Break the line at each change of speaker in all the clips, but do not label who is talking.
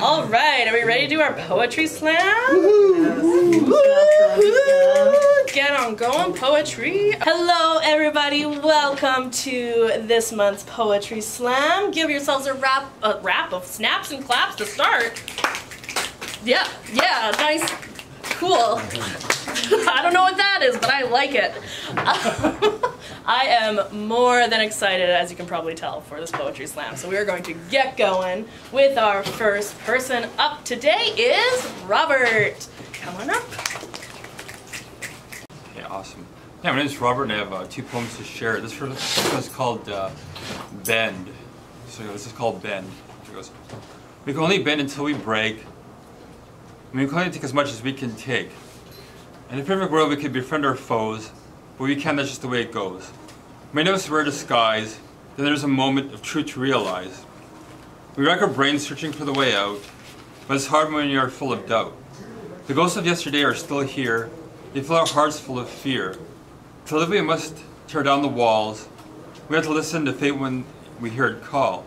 All right, are we ready to do our poetry slam? Get on going, poetry. Hello, everybody. Welcome to this month's poetry slam. Give yourselves a rap, a rap of snaps and claps to start. Yeah, yeah, nice, cool. I don't know what that is, but I like it. I am more than excited, as you can probably tell, for this poetry slam. So we are going to get going with our first person up today is Robert. Come on up.
Yeah, awesome. Yeah, my name is Robert and I have uh, two poems to share. This first one is called uh, Bend. So this is called Bend. It goes, we can only bend until we break. We can only take as much as we can take. In a perfect world, we could befriend our foes, but we can't, that's just the way it goes. Many of us wear disguise, then there's a moment of truth to realize. We rack our brains searching for the way out, but it's hard when you are full of doubt. The ghosts of yesterday are still here, they fill our hearts full of fear. To live we must tear down the walls, we have to listen to fate when we hear it call.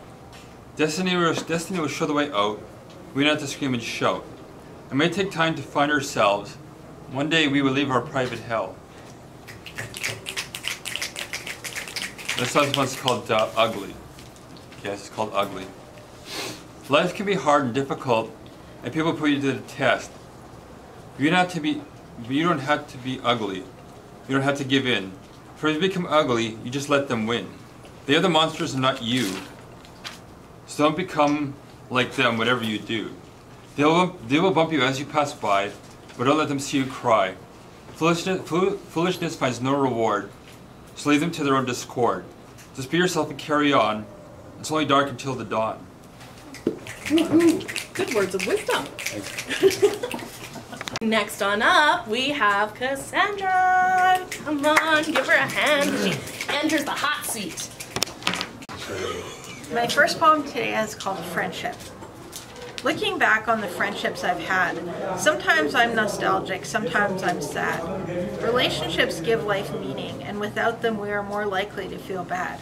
Destiny will, destiny will show the way out, we don't have to scream and shout. It may take time to find ourselves, one day we will leave our private hell. This one's called uh, Ugly. Yes, it's called Ugly. Life can be hard and difficult, and people put you to the test. You don't have to be, you don't have to be ugly. You don't have to give in. For if you become ugly, you just let them win. They are the monsters and not you. So don't become like them, whatever you do. They will, they will bump you as you pass by, but don't let them see you cry. Foolishness, foolishness finds no reward, so leave them to their own discord. Just be yourself and carry on. It's only dark until the dawn.
Good words of wisdom. Next on up, we have Cassandra. Come on, give her a hand. She enters the hot seat.
My first poem today is called Friendship. Looking back on the friendships I've had, sometimes I'm nostalgic, sometimes I'm sad. Relationships give life meaning, and without them, we are more likely to feel bad.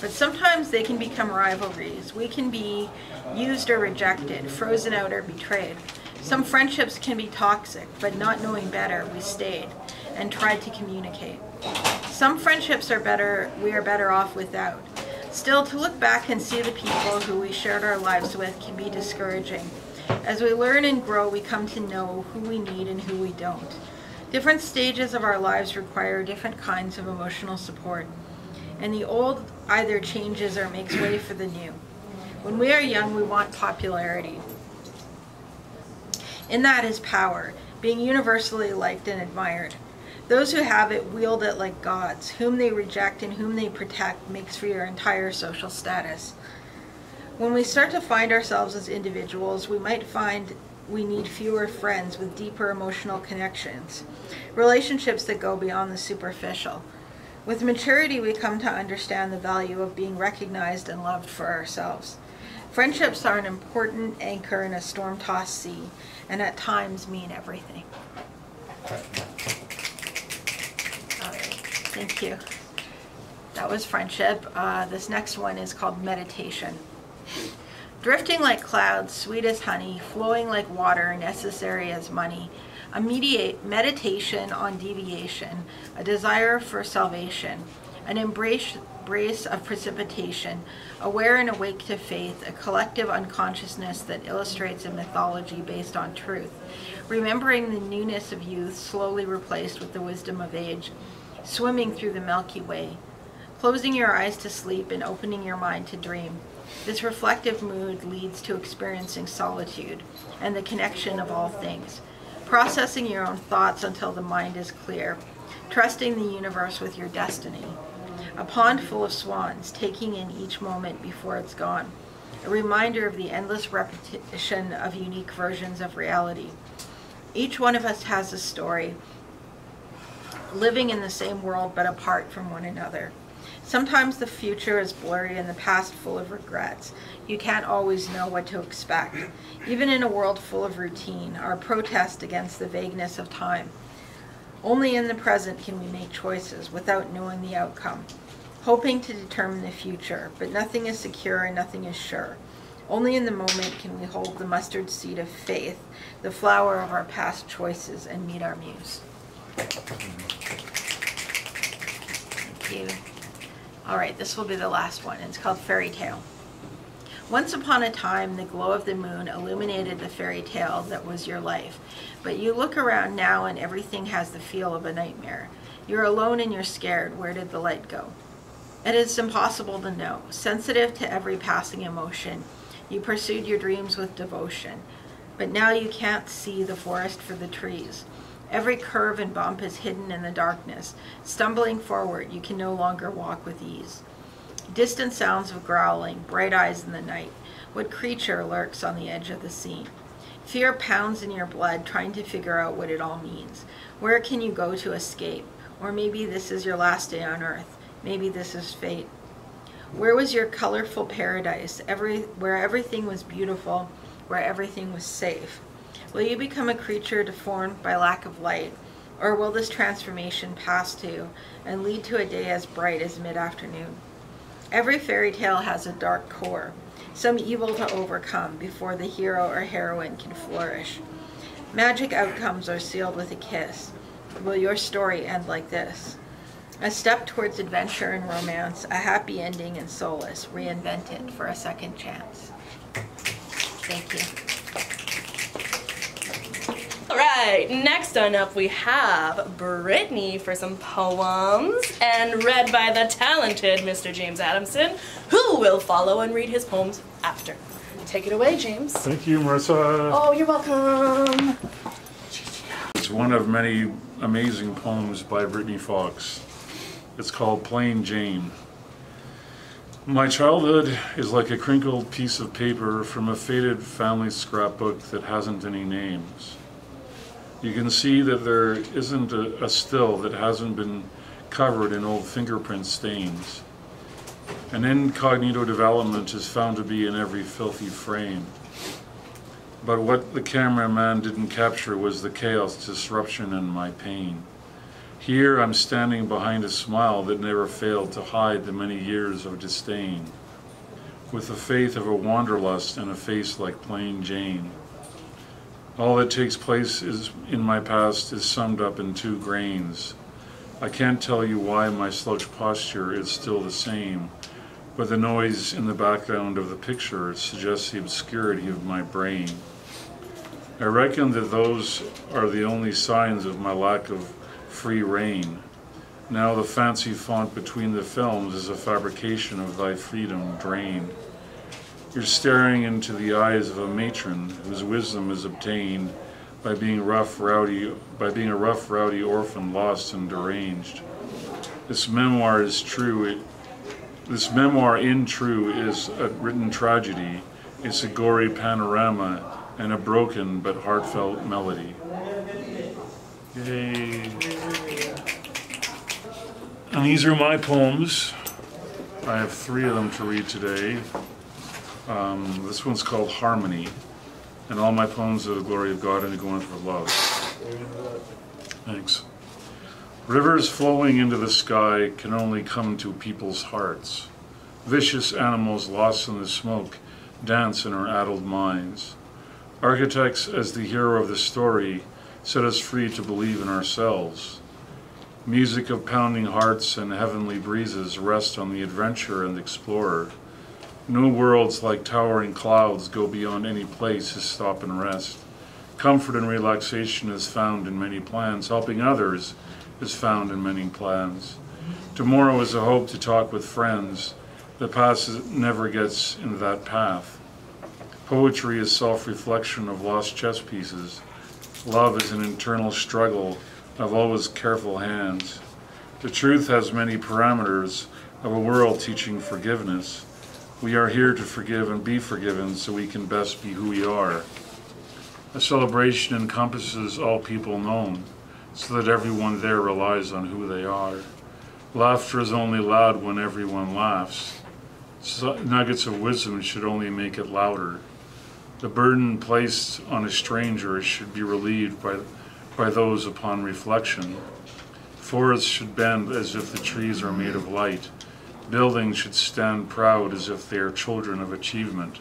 But sometimes they can become rivalries. We can be used or rejected, frozen out or betrayed. Some friendships can be toxic, but not knowing better, we stayed and tried to communicate. Some friendships are better, we are better off without. Still, to look back and see the people who we shared our lives with can be discouraging. As we learn and grow, we come to know who we need and who we don't. Different stages of our lives require different kinds of emotional support, and the old either changes or makes way for the new. When we are young, we want popularity. In that is power, being universally liked and admired. Those who have it wield it like gods. Whom they reject and whom they protect makes for your entire social status. When we start to find ourselves as individuals, we might find we need fewer friends with deeper emotional connections, relationships that go beyond the superficial. With maturity, we come to understand the value of being recognized and loved for ourselves. Friendships are an important anchor in a storm tossed sea, and at times mean everything. Thank you. That was friendship. Uh, this next one is called meditation. Drifting like clouds, sweet as honey, flowing like water, necessary as money. A mediate meditation on deviation, a desire for salvation, an embrace, embrace of precipitation, aware and awake to faith, a collective unconsciousness that illustrates a mythology based on truth, remembering the newness of youth slowly replaced with the wisdom of age, swimming through the Milky Way, closing your eyes to sleep and opening your mind to dream. This reflective mood leads to experiencing solitude and the connection of all things, processing your own thoughts until the mind is clear, trusting the universe with your destiny. A pond full of swans, taking in each moment before it's gone. A reminder of the endless repetition of unique versions of reality. Each one of us has a story, living in the same world but apart from one another. Sometimes the future is blurry and the past full of regrets. You can't always know what to expect. Even in a world full of routine, our protest against the vagueness of time. Only in the present can we make choices without knowing the outcome, hoping to determine the future, but nothing is secure and nothing is sure. Only in the moment can we hold the mustard seed of faith, the flower of our past choices, and meet our muse. Thank you. All right, this will be the last one. It's called Fairy Tale. Once upon a time, the glow of the moon illuminated the fairy tale that was your life. But you look around now and everything has the feel of a nightmare. You're alone and you're scared. Where did the light go? It is impossible to know. Sensitive to every passing emotion, you pursued your dreams with devotion. But now you can't see the forest for the trees. Every curve and bump is hidden in the darkness. Stumbling forward, you can no longer walk with ease. Distant sounds of growling, bright eyes in the night. What creature lurks on the edge of the scene? Fear pounds in your blood, trying to figure out what it all means. Where can you go to escape? Or maybe this is your last day on earth. Maybe this is fate. Where was your colorful paradise, every, where everything was beautiful, where everything was safe? Will you become a creature deformed by lack of light? Or will this transformation pass too and lead to a day as bright as mid afternoon? Every fairy tale has a dark core, some evil to overcome before the hero or heroine can flourish. Magic outcomes are sealed with a kiss. Will your story end like this? A step towards adventure and romance, a happy ending and solace, reinvented for a second chance. Thank you.
Right, next on up we have Brittany for some poems and read by the talented Mr. James Adamson, who will follow and read his poems after. Take it away, James.
Thank you, Marissa.
Oh, you're welcome.
It's one of many amazing poems by Brittany Fox. It's called Plain Jane. My childhood is like a crinkled piece of paper from a faded family scrapbook that hasn't any names. You can see that there isn't a, a still that hasn't been covered in old fingerprint stains. An incognito development is found to be in every filthy frame. But what the cameraman didn't capture was the chaos, disruption, and my pain. Here I'm standing behind a smile that never failed to hide the many years of disdain, with the faith of a wanderlust and a face like plain Jane. All that takes place is in my past is summed up in two grains. I can't tell you why my slouch posture is still the same, but the noise in the background of the picture suggests the obscurity of my brain. I reckon that those are the only signs of my lack of free reign. Now the fancy font between the films is a fabrication of thy freedom drained. You're staring into the eyes of a matron whose wisdom is obtained by being rough, rowdy, by being a rough, rowdy orphan, lost and deranged. This memoir is true. It, this memoir, in true, is a written tragedy. It's a gory panorama and a broken but heartfelt melody. Yay! And these are my poems. I have three of them to read today. Um, this one's called Harmony, and all my poems are the glory of God and to go in for love. Thanks. Rivers flowing into the sky can only come to people's hearts. Vicious animals lost in the smoke dance in our addled minds. Architects, as the hero of the story, set us free to believe in ourselves. Music of pounding hearts and heavenly breezes rest on the adventurer and explorer. No worlds like towering clouds go beyond any place to stop and rest. Comfort and relaxation is found in many plans. Helping others is found in many plans. Tomorrow is a hope to talk with friends. The past never gets in that path. Poetry is self-reflection of lost chess pieces. Love is an internal struggle of always careful hands. The truth has many parameters of a world teaching forgiveness. We are here to forgive and be forgiven so we can best be who we are. A celebration encompasses all people known, so that everyone there relies on who they are. Laughter is only loud when everyone laughs. Nuggets of wisdom should only make it louder. The burden placed on a stranger should be relieved by, by those upon reflection. Forests should bend as if the trees are made of light. Buildings should stand proud as if they are children of achievement.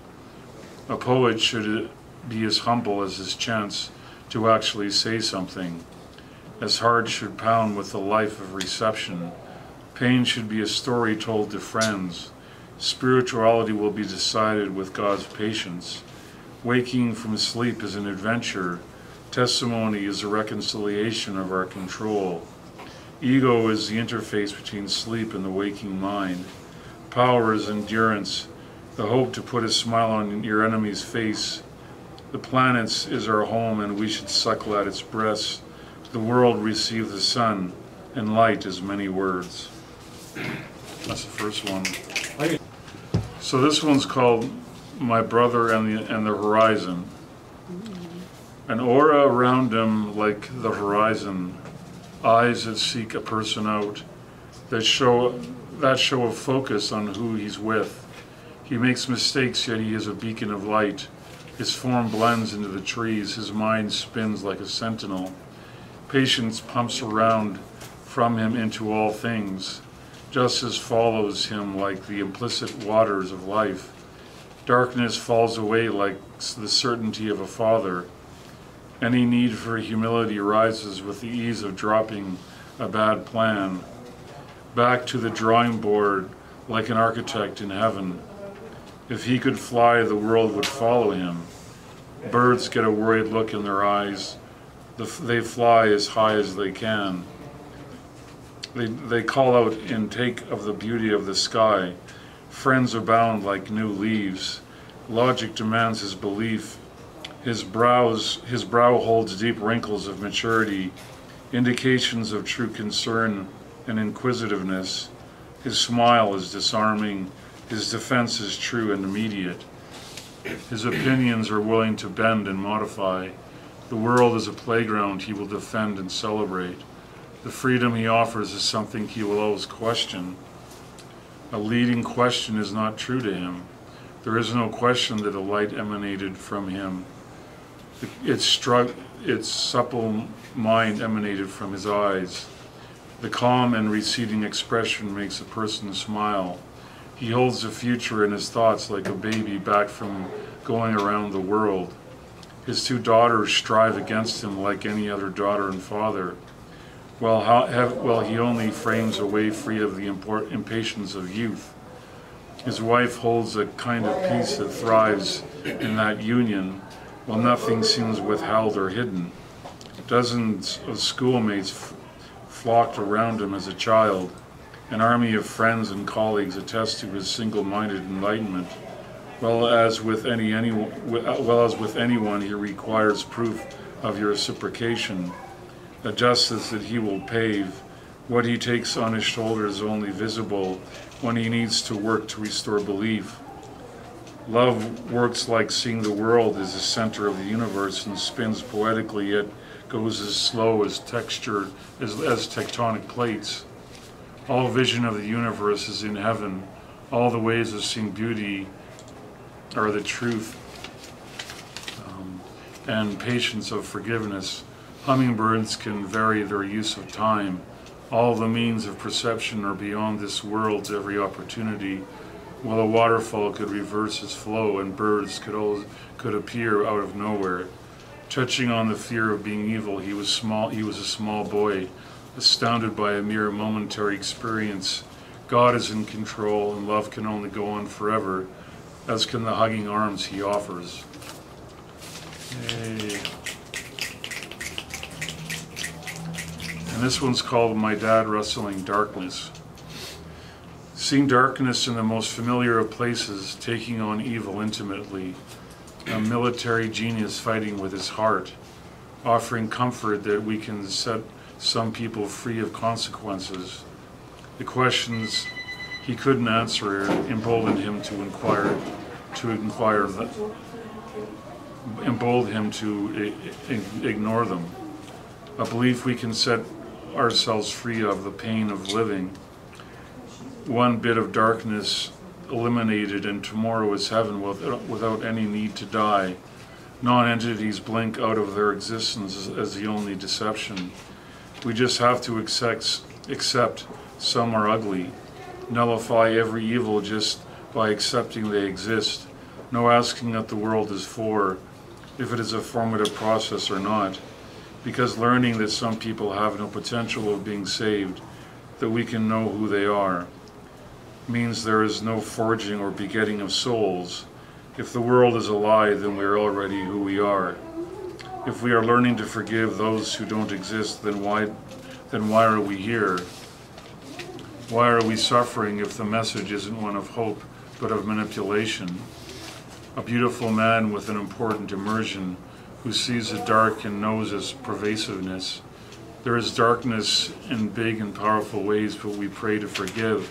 A poet should be as humble as his chance to actually say something. As heart should pound with the life of reception. Pain should be a story told to friends. Spirituality will be decided with God's patience. Waking from sleep is an adventure. Testimony is a reconciliation of our control. Ego is the interface between sleep and the waking mind. Power is endurance, the hope to put a smile on your enemy's face. The planets is our home and we should suckle at its breast. The world receives the sun, and light is many words. That's the first one. So this one's called My Brother and the, and the Horizon. An aura around him like the horizon, eyes that seek a person out, that show that show a focus on who he's with. He makes mistakes, yet he is a beacon of light. His form blends into the trees, his mind spins like a sentinel. Patience pumps around from him into all things. Justice follows him like the implicit waters of life. Darkness falls away like the certainty of a father. Any need for humility arises with the ease of dropping a bad plan. Back to the drawing board like an architect in heaven. If he could fly, the world would follow him. Birds get a worried look in their eyes. They fly as high as they can. They, they call out in take of the beauty of the sky. Friends abound like new leaves. Logic demands his belief. His brows, his brow holds deep wrinkles of maturity, indications of true concern and inquisitiveness. His smile is disarming. His defense is true and immediate. His opinions are willing to bend and modify. The world is a playground he will defend and celebrate. The freedom he offers is something he will always question. A leading question is not true to him. There is no question that a light emanated from him. Its, struck, its supple mind emanated from his eyes. The calm and receding expression makes a person smile. He holds the future in his thoughts like a baby back from going around the world. His two daughters strive against him like any other daughter and father. While, while he only frames a way free of the impatience of youth. His wife holds a kind of peace that thrives in that union, while nothing seems withheld or hidden. Dozens of schoolmates flocked around him as a child. An army of friends and colleagues attest to his single-minded enlightenment. Well as with any, any well as with anyone, he requires proof of your reciprocation, a justice that he will pave. What he takes on his shoulders is only visible when he needs to work to restore belief. Love works like seeing the world as the center of the universe and spins poetically, yet goes as slow as texture as, as tectonic plates. All vision of the universe is in heaven. All the ways of seeing beauty are the truth um, and patience of forgiveness. Hummingbirds can vary their use of time. All the means of perception are beyond this world's every opportunity. While a waterfall could reverse its flow and birds could, always, could appear out of nowhere. Touching on the fear of being evil, he was small. He was a small boy astounded by a mere momentary experience. God is in control and love can only go on forever, as can the hugging arms he offers. And this one's called My Dad Wrestling Darkness. Seeing darkness in the most familiar of places, taking on evil intimately, a military genius fighting with his heart, offering comfort that we can set some people free of consequences. The questions he couldn't answer emboldened him to inquire, to inquire, emboldened him to ignore them. A belief we can set ourselves free of the pain of living. One bit of darkness eliminated and tomorrow is heaven without any need to die. Non-entities blink out of their existence as the only deception. We just have to accept, accept some are ugly, nullify every evil just by accepting they exist. no asking what the world is for, if it is a formative process or not, because learning that some people have no potential of being saved, that we can know who they are, means there is no forging or begetting of souls. If the world is a lie, then we are already who we are. If we are learning to forgive those who don't exist, then why, then why are we here? Why are we suffering if the message isn't one of hope, but of manipulation? A beautiful man with an important immersion who sees the dark and knows its pervasiveness. There is darkness in big and powerful ways, but we pray to forgive,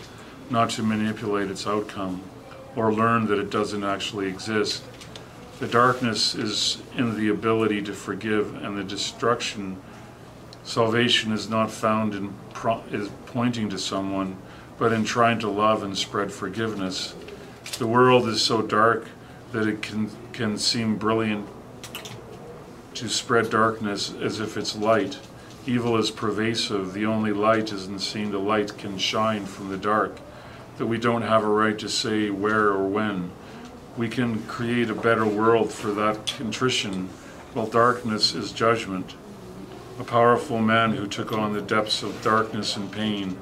not to manipulate its outcome, or learn that it doesn't actually exist. The darkness is in the ability to forgive, and the destruction. Salvation is not found in is pointing to someone, but in trying to love and spread forgiveness. The world is so dark that it can can seem brilliant to spread darkness as if it's light. Evil is pervasive. The only light isn't seen. The light can shine from the dark. That we don't have a right to say where or when. We can create a better world for that contrition, while darkness is judgment. A powerful man who took on the depths of darkness and pain,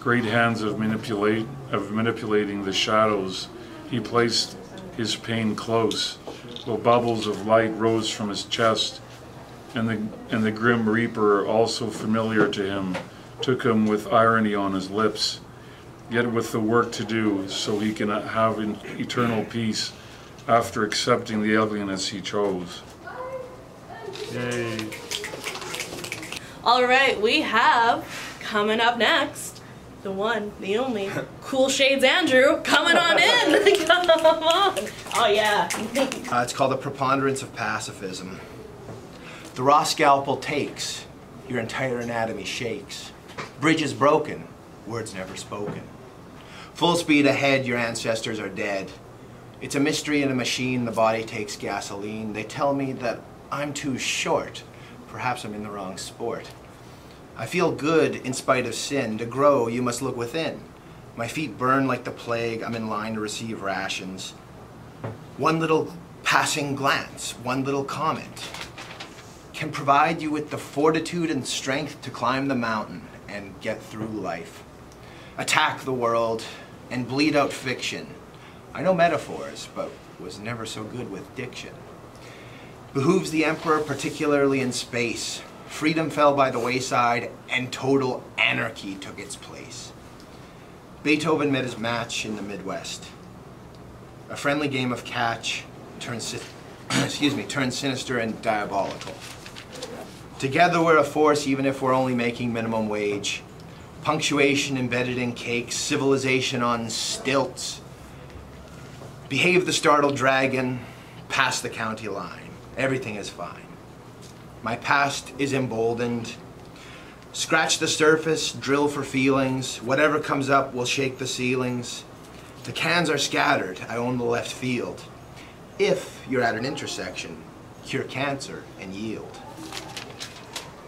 great hands of manipulate of manipulating the shadows. He placed his pain close, while bubbles of light rose from his chest, and the and the grim reaper, also familiar to him, took him with irony on his lips yet with the work to do so he can have an eternal peace after accepting the ugliness he chose. Yay.
All right, we have coming up next the one, the only, Cool Shades Andrew coming on in. Come on. Oh yeah.
Uh, it's called the preponderance of pacifism. The raw scalpel takes, your entire anatomy shakes. Bridges broken, words never spoken. Full speed ahead, your ancestors are dead. It's a mystery in a machine, the body takes gasoline. They tell me that I'm too short. Perhaps I'm in the wrong sport. I feel good in spite of sin. To grow, you must look within. My feet burn like the plague. I'm in line to receive rations. One little passing glance, one little comment can provide you with the fortitude and strength to climb the mountain and get through life. Attack the world and bleed out fiction. I know metaphors, but was never so good with diction. Behooves the emperor, particularly in space. Freedom fell by the wayside, and total anarchy took its place. Beethoven met his match in the Midwest. A friendly game of catch turned, excuse me, turned sinister and diabolical. Together we're a force, even if we're only making minimum wage. Punctuation embedded in cakes, civilization on stilts. Behave the startled dragon, pass the county line. Everything is fine. My past is emboldened. Scratch the surface, drill for feelings. Whatever comes up will shake the ceilings. The cans are scattered. I own the left field. If you're at an intersection, cure cancer and yield.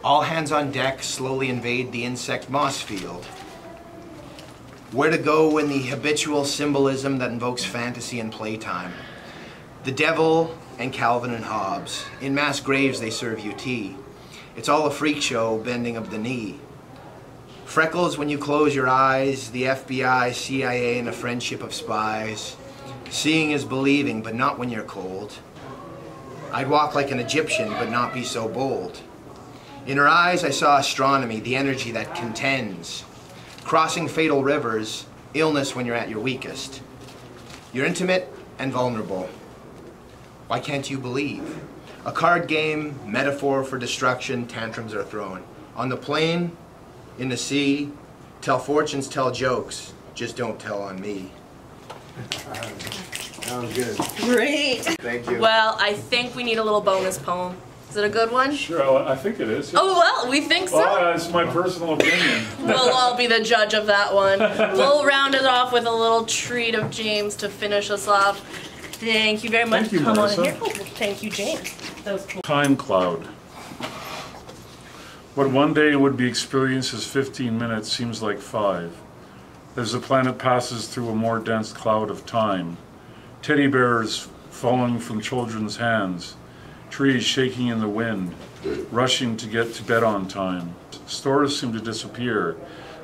All hands on deck slowly invade the insect moss field. Where to go in the habitual symbolism that invokes fantasy and playtime. The devil and Calvin and Hobbes. In mass graves they serve you tea. It's all a freak show, bending of the knee. Freckles when you close your eyes, the FBI, CIA, and a friendship of spies. Seeing is believing, but not when you're cold. I'd walk like an Egyptian, but not be so bold. In her eyes, I saw astronomy, the energy that contends. Crossing fatal rivers, illness when you're at your weakest. You're intimate and vulnerable. Why can't you believe? A card game, metaphor for destruction, tantrums are thrown. On the plane, in the sea, tell fortunes, tell jokes, just don't tell on me.
That was good.
Great.
Thank you.
Well, I think we need a little bonus poem. Is it a good one?
Sure, I think it is.
Oh well, we think so.
Well, it's my personal opinion.
We'll all be the judge of that one. We'll round it off with a little treat of James to finish us off. Thank you very much.
Thank you,
Come on in here. Oh, thank you, James. That was cool.
Time cloud. What one day would be experienced as 15 minutes seems like five. As the planet passes through a more dense cloud of time, teddy bears falling from children's hands, trees shaking in the wind, rushing to get to bed on time. Stores seem to disappear.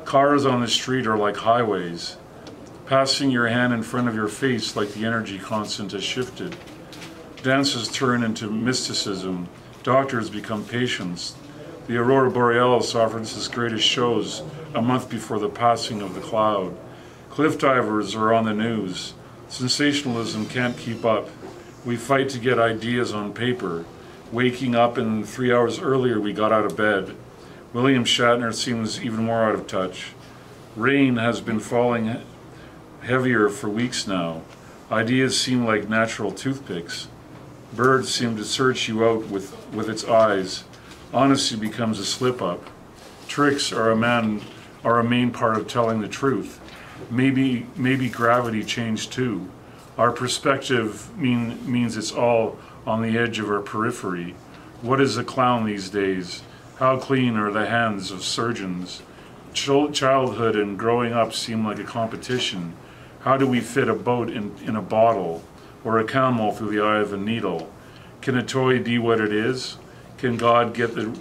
Cars on the street are like highways, passing your hand in front of your face like the energy constant has shifted. Dances turn into mysticism, doctors become patients. The aurora borealis offers its greatest shows a month before the passing of the cloud. Cliff divers are on the news. Sensationalism can't keep up. We fight to get ideas on paper. Waking up and three hours earlier we got out of bed. William Shatner seems even more out of touch. Rain has been falling heavier for weeks now. Ideas seem like natural toothpicks. Birds seem to search you out with, with its eyes. Honesty becomes a slip up. Tricks are a man are a main part of telling the truth. Maybe maybe gravity changed too. Our perspective mean, means it's all on the edge of our periphery. What is a clown these days? How clean are the hands of surgeons? Chil- childhood and growing up seem like a competition. How do we fit a boat in, in a bottle or a camel through the eye of a needle? Can a toy be what it is? Can God get the,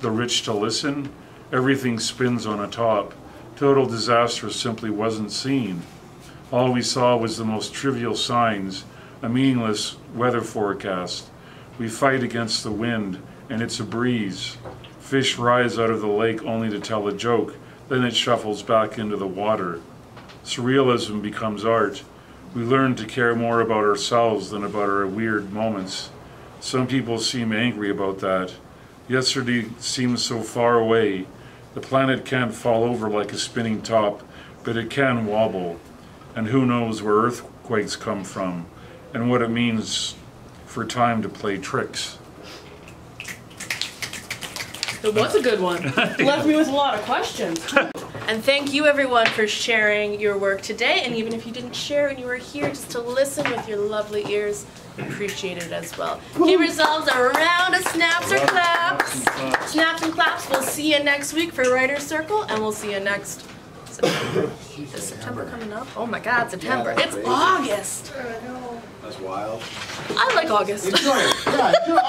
the rich to listen? Everything spins on a top. Total disaster simply wasn't seen. All we saw was the most trivial signs, a meaningless weather forecast. We fight against the wind, and it's a breeze. Fish rise out of the lake only to tell a joke, then it shuffles back into the water. Surrealism becomes art. We learn to care more about ourselves than about our weird moments. Some people seem angry about that. Yesterday seems so far away. The planet can't fall over like a spinning top, but it can wobble. And who knows where earthquakes come from and what it means for time to play tricks.
It was a good one. Left me with a lot of questions. and thank you everyone for sharing your work today. And even if you didn't share and you were here just to listen with your lovely ears, appreciate it as well. Give yourselves a round of snaps or claps. Snaps and claps. We'll see you next week for Writer's Circle, and we'll see you next September. Is September coming up? Oh my God, September!
that's
it's
crazy.
August.
That's wild.
I like August.
Enjoy it. Yeah, enjoy